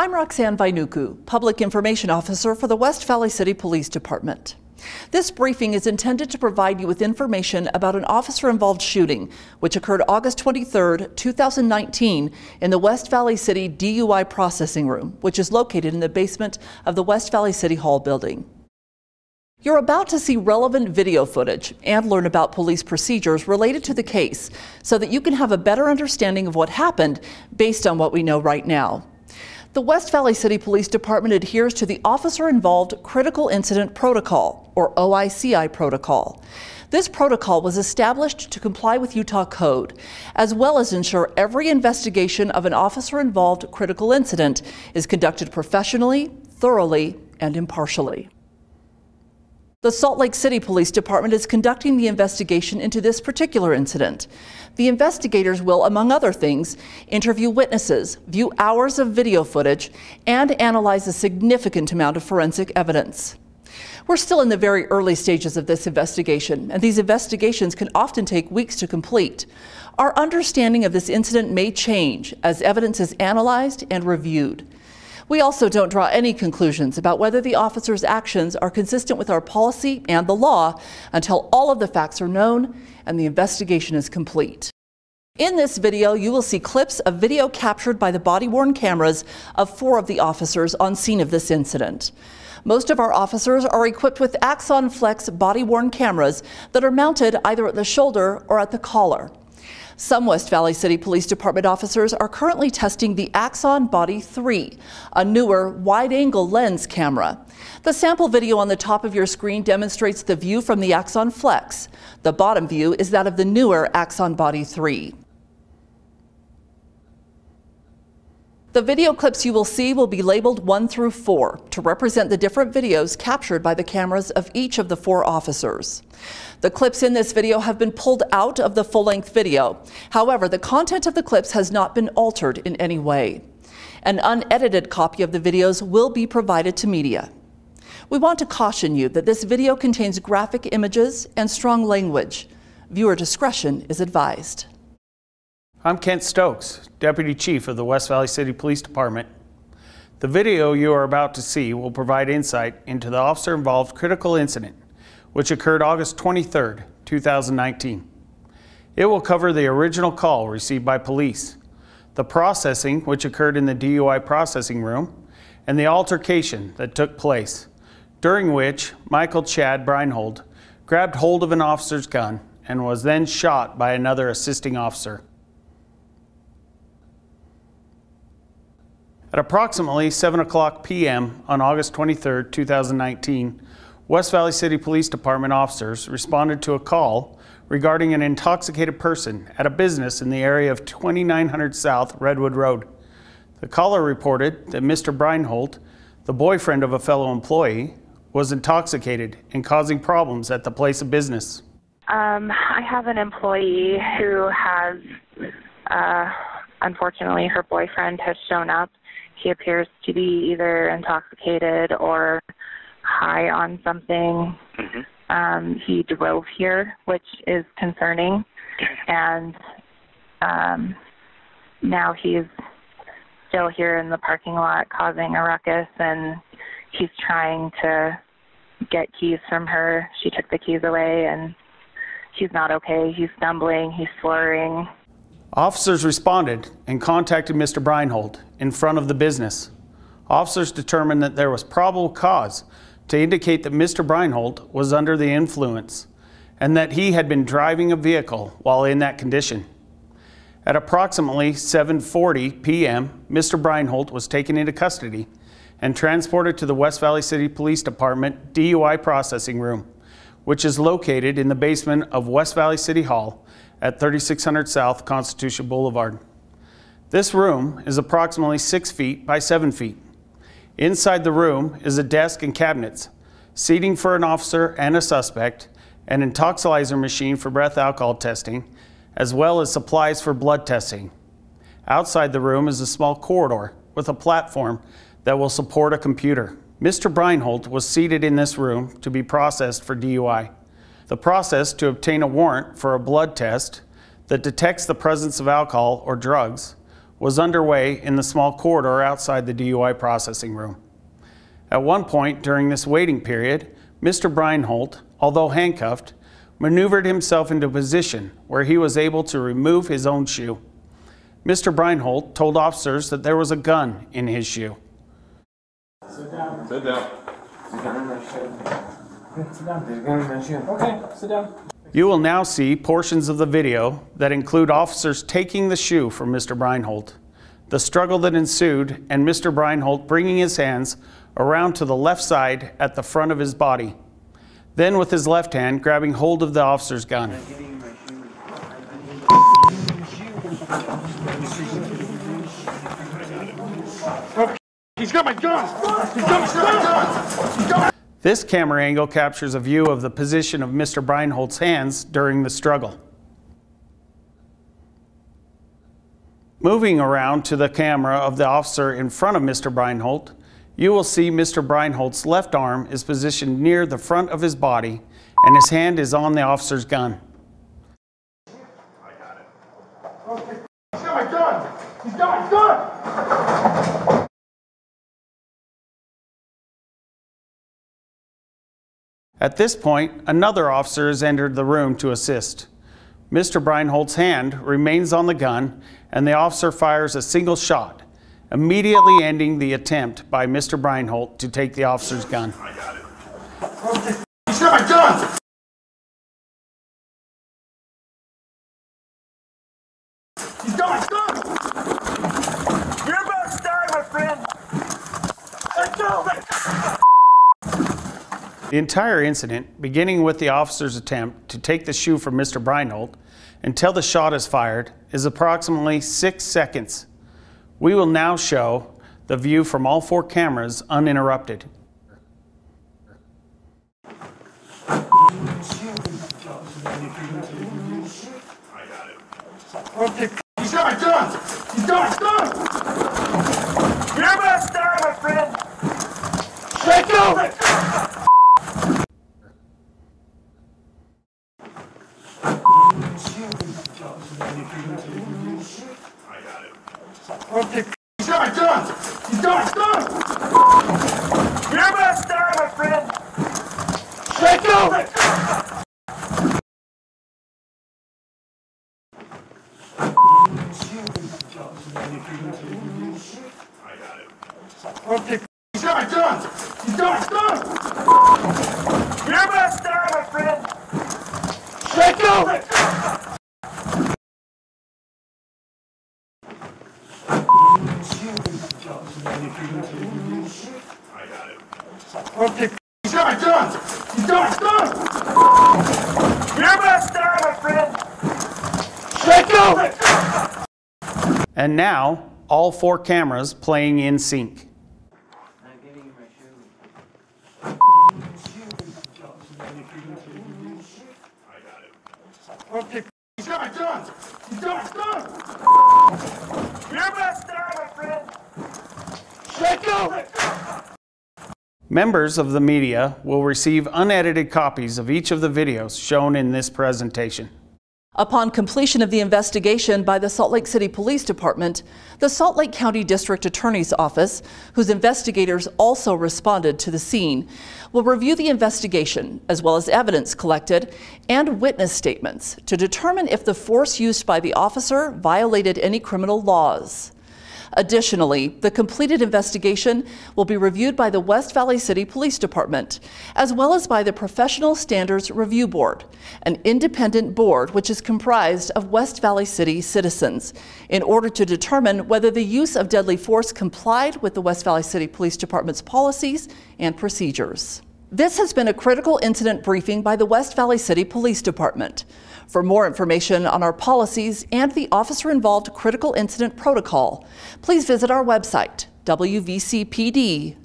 I'm Roxanne Vainuku, Public Information Officer for the West Valley City Police Department. This briefing is intended to provide you with information about an officer-involved shooting, which occurred August 23, 2019, in the West Valley City DUI Processing Room, which is located in the basement of the West Valley City Hall building. You're about to see relevant video footage and learn about police procedures related to the case so that you can have a better understanding of what happened based on what we know right now. The West Valley City Police Department adheres to the Officer Involved Critical Incident Protocol, or OICI protocol. This protocol was established to comply with Utah Code, as well as ensure every investigation of an officer involved critical incident is conducted professionally, thoroughly, and impartially. The Salt Lake City Police Department is conducting the investigation into this particular incident. The investigators will, among other things, interview witnesses, view hours of video footage, and analyze a significant amount of forensic evidence. We're still in the very early stages of this investigation, and these investigations can often take weeks to complete. Our understanding of this incident may change as evidence is analyzed and reviewed. We also don't draw any conclusions about whether the officer's actions are consistent with our policy and the law until all of the facts are known and the investigation is complete. In this video, you will see clips of video captured by the body-worn cameras of four of the officers on scene of this incident. Most of our officers are equipped with Axon Flex body-worn cameras that are mounted either at the shoulder or at the collar. Some West Valley City Police Department officers are currently testing the Axon Body 3, a newer wide-angle lens camera. The sample video on the top of your screen demonstrates the view from the Axon Flex. The bottom view is that of the newer Axon Body 3. The video clips you will see will be labeled 1 through 4 to represent the different videos captured by the cameras of each of the four officers. The clips in this video have been pulled out of the full-length video. However, the content of the clips has not been altered in any way. An unedited copy of the videos will be provided to media. We want to caution you that this video contains graphic images and strong language. Viewer discretion is advised. I'm Kent Stokes, Deputy Chief of the West Valley City Police Department. The video you are about to see will provide insight into the officer-involved critical incident, which occurred August 23, 2019. It will cover the original call received by police, the processing which occurred in the DUI processing room, and the altercation that took place, during which Michael Chad Breinholt grabbed hold of an officer's gun and was then shot by another assisting officer. At approximately 7 o'clock p.m. on August 23, 2019, West Valley City Police Department officers responded to a call regarding an intoxicated person at a business in the area of 2900 South Redwood Road. The caller reported that Mr. Breinholt, the boyfriend of a fellow employee, was intoxicated and causing problems at the place of business. Um, I have an employee who has, uh, unfortunately, her boyfriend has shown up he appears to be either intoxicated or high on something. Mm-hmm. Um, he drove here, which is concerning, and um, now he's still here in the parking lot causing a ruckus, and he's trying to get keys from her. She took the keys away, and he's not okay. He's stumbling, he's slurring. Officers responded and contacted Mr. Breinholt in front of the business. Officers determined that there was probable cause to indicate that Mr. Breinholt was under the influence and that he had been driving a vehicle while in that condition. At approximately 7.40 p.m., Mr. Breinholt was taken into custody and transported to the West Valley City Police Department DUI processing room, which is located in the basement of West Valley City Hall at 3600 South Constitution Boulevard. This room is approximately 6 feet by 7 feet. Inside the room is a desk and cabinets, seating for an officer and a suspect, an intoxilyzer machine for breath alcohol testing, as well as supplies for blood testing. Outside the room is a small corridor with a platform that will support a computer. Mr. Breinholt was seated in this room to be processed for DUI. The process to obtain a warrant for a blood test that detects the presence of alcohol or drugs was underway in the small corridor outside the DUI processing room. At one point during this waiting period, Mr. Breinholt, although handcuffed, maneuvered himself into a position where he was able to remove his own shoe. Mr. Breinholt told officers that there was a gun in his shoe. Sit down. Sit down. Sit down in my shoe. Sit down. There's a gun in my. Okay, sit down. You will now see portions of the video that include officers taking the shoe from Mr. Breinholt, the struggle that ensued, and Mr. Breinholt bringing his hands around to the left side at the front of his body. Then, with his left hand, grabbing hold of the officer's gun. He's got my gun! He's got my gun! This camera angle captures a view of the position of Mr. Breinholt's hands during the struggle. Moving around to the camera of the officer in front of Mr. Breinholt, you will see Mr. Breinholt's left arm is positioned near the front of his body and his hand is on the officer's gun. He's got my gun! He's got my gun! At this point, another officer has entered the room to assist. Mr. Breinholt's hand remains on the gun, and the officer fires a single shot, immediately ending the attempt by Mr. Breinholt to take the officer's gun. He's got my gun! He's got my gun! You're about to die, my friend! Let go! The entire incident, beginning with the officer's attempt to take the shoe from Mr. Breinholt until the shot is fired, is approximately six seconds. We will now show the view from all four cameras uninterrupted. He's got my gun! He's got my! You're about to die, my friend! Let go! He's got my gun! He's got my gun! You're about to die, my friend! Let go! He's got my gun! He's got my gun! You're about to die, my friend! Let go! He's got my gun! He's got my gun! You're about to die, my friend! Let go! And now, all four cameras playing in sync. I'm giving you my shoe. He's got my gun! He's got my gun! You're about to die, my friend! Go! Members of the media will receive unedited copies of each of the videos shown in this presentation. Upon completion of the investigation by the Salt Lake City Police Department, the Salt Lake County District Attorney's Office, whose investigators also responded to the scene, will review the investigation as well as evidence collected and witness statements to determine if the force used by the officer violated any criminal laws. Additionally, the completed investigation will be reviewed by the West Valley City Police Department, as well as by the Professional Standards Review Board, an independent board which is comprised of West Valley City citizens, in order to determine whether the use of deadly force complied with the West Valley City Police Department's policies and procedures. This has been a critical incident briefing by the West Valley City Police Department. For more information on our policies and the officer involved critical incident protocol, please visit our website, wvcpd.com.